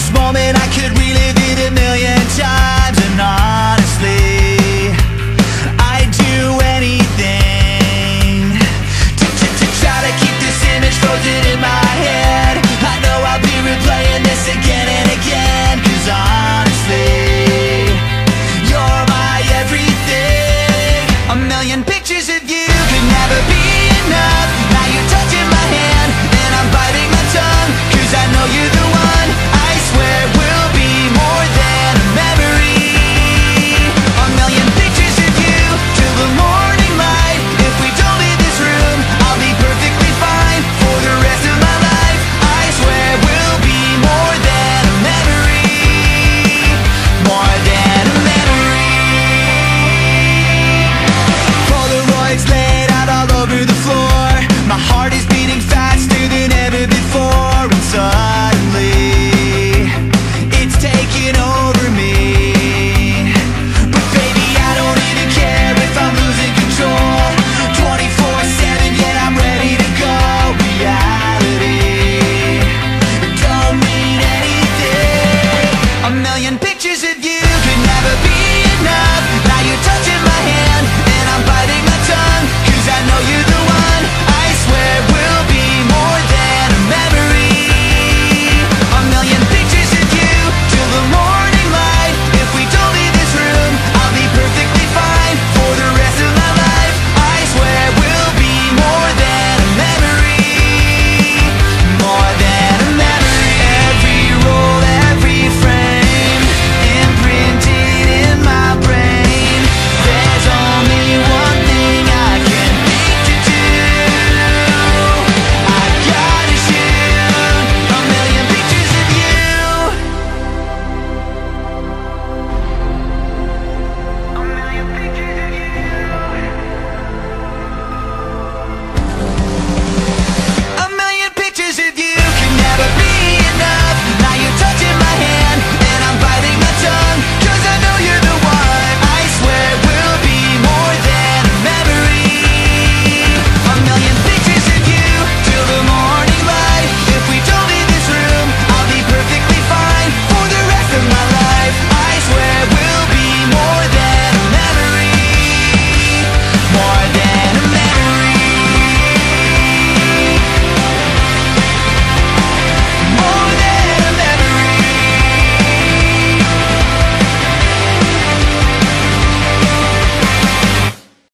small